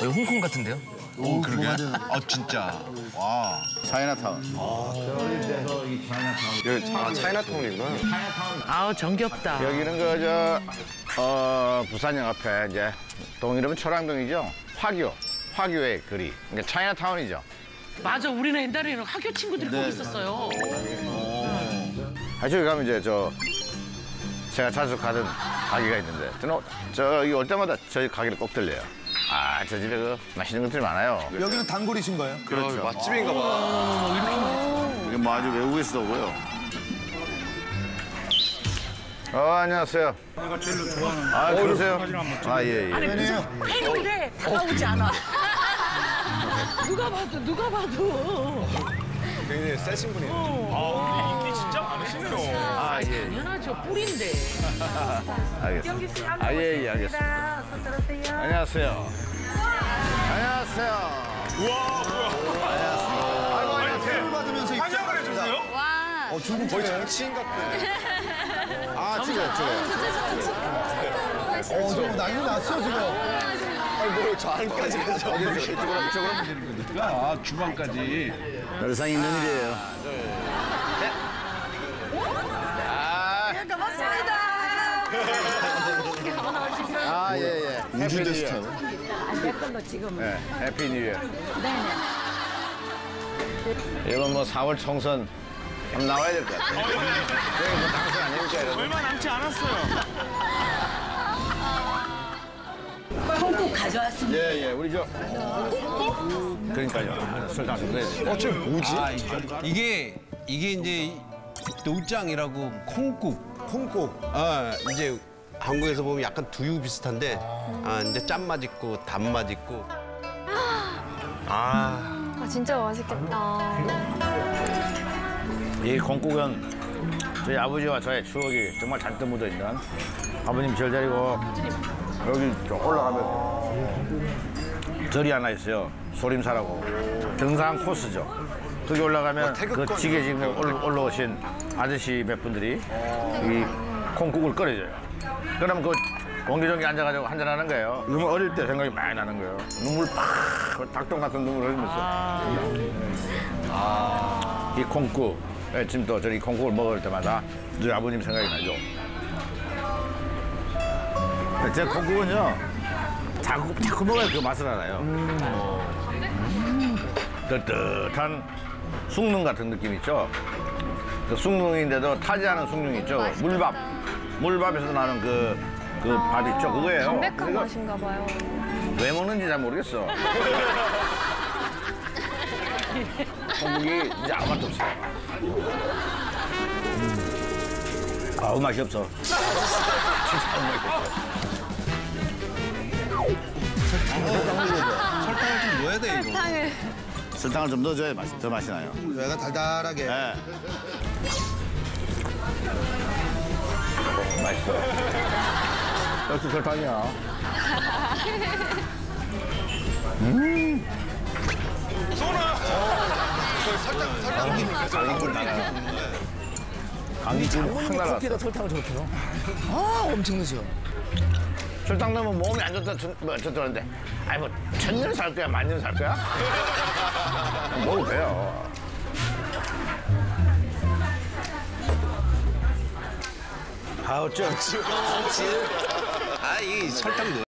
어, 이거 홍콩 같은데요? 오, 그러게. 아, 진짜. 와. 차이나타운. 여기 아, 차이나타운이구나. 아우 정겹다. 여기는 그, 저, 어, 부산역 앞에 이제 동 이름은 초량동이죠. 화교. 화교의 거리. 그러니까 차이나타운이죠. 맞아 우리는 옛날에는 학교 친구들이 거기 있었어요. 아, 저기 가면 이제 저, 제가 자주 가던 가게가 있는데, 저는 저기 올 때마다 저희 가게를 꼭 들려요. 아, 저 집에 그 맛있는 것들이 많아요. 여기는 단골이신 거예요? 그렇죠. 맛집인가 봐. 이게 뭐 아주 외국에서도 오고요. 어, 안녕하세요. 내가 제일 좋아하는. 아, 그러세요? 아, 예, 예. 팬인데 다가오지 않아. 누가 봐도 누가 봐도. 굉장히 세신 분이에요. 아, 예. 당연하죠 뿔인데. 알겠습니다. 아, 예, 예, 알겠습니다. 안녕하세요. 안녕하세요. 술 받으면서 환영을 해주세요. 와. 어, 중국 거의. 정치인 같아. 아, 찍어요, 찍어요. 어, 저 난리 났어, 지금. 아니, 뭐저 안까지 가죠. 이쪽으로, 이쪽으로. 아, 주방까지. 늘상 있는 일이에요. 아, 예, 예. 우주 해피 뉴 데스타요. 이어. 내 걸로 지금. 네, 해피 뉴 이어. 네네. 이번 뭐 4월 총선 한번 나와야 될 것 같아요. 여기 뭐 당선 아닙니까, 여러분? 얼마 남지 않았어요. 콩국 가져왔습니다. 예, 예, 우리 저. 그러니까요. 설탕 좀 넣어야 돼. 어, 저 뭐지? 이게 이게 이제 노짱이라고 콩국. 콩국. 아 이제 한국에서 보면 약간 두유 비슷한데 아 이제 짠맛 있고 단맛 있고. 아 아, 진짜 맛있겠다. 이 콩국은 저희 아버지와 저의 추억이 정말 잔뜩 묻어 있는 아버님 절 자리고 여기 좀 올라가면 절이 하나 있어요. 소림사라고 등산 코스죠. 거기 올라가면 그 태극권. 지게 지금 올- 올라오신 아저씨 몇 분들이 이 콩국을 끓여줘요. 그러면 그 옹기종기 앉아가지고 한잔하는 거예요. 그러면 어릴 때 생각이 많이 나는 거예요. 눈물 팍, 닭똥 같은 눈물 흘리면서. 이 콩국, 예, 지금 또 저희 콩국을 먹을 때마다 저희 아버님 생각이 나죠. 근데 제 콩국은요, 자꾸, 자꾸 먹어야 그 맛을 알아요. 뜨뜻한 숭늉 같은 느낌 있죠? 그 숭늉인데도 타지 않은 숭늉 있죠? 물밥. 물밥에서 나는 그, 그밥 있죠? 그거예요. 담백한 맛인가 봐요. 왜 먹는지 잘 모르겠어. 콩국이 이제 아무 맛도 없어. 음. 아무 맛이 없어. 진짜 아무 맛이 없어. 설탕을 좀 넣어야 돼 이거. 탕을. 설탕을 좀 넣어줘야 맛이, 더 맛이 나요. 얘가 달달하게. 네. 맛있어. 역시 설탕이야. 강기준 나가요. 강기준 확 날아갔어. 설탕을 저렇게 넣어? 아, 엄청 넣으죠. 설탕 넣으면 몸이 안 좋다, 저- 뭐, 좋다는데. 아니, 뭐, 천년 살 거야, 만년 살 거야? 먹어도 돼요. 아, 어쩌 아이 설탕 넣어.